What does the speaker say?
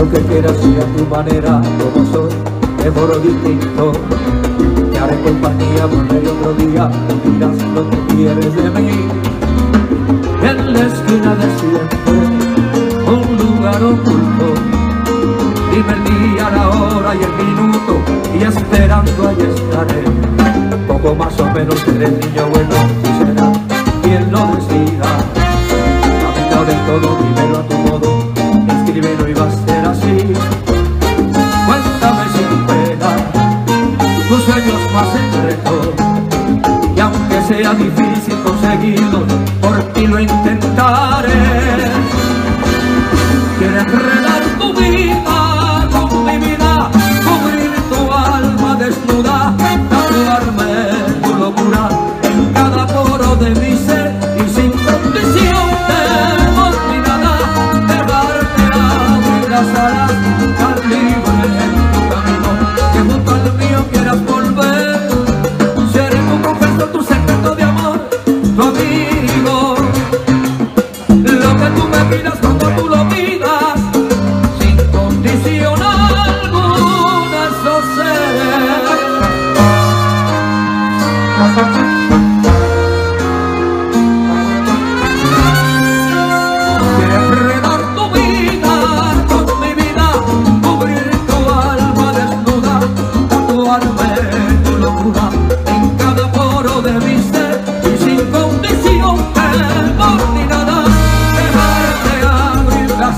lo que quieras y a tu manera, como soy, es moro distinto. Te haré compañía, volveré otro día, tú dirás lo que quieres de mí. En la esquina de siempre, un lugar oculto, dime el día, la hora y el minuto, y esperando ahí estaré. Poco más o menos eres niño bueno, y será quien lo decida. La mitad de todo, primero a tu modo. más. Y aunque sea difícil conseguirlo, por ti lo intentaré. me pidas cuando tú lo pidas, sin condición alguna, eso seré.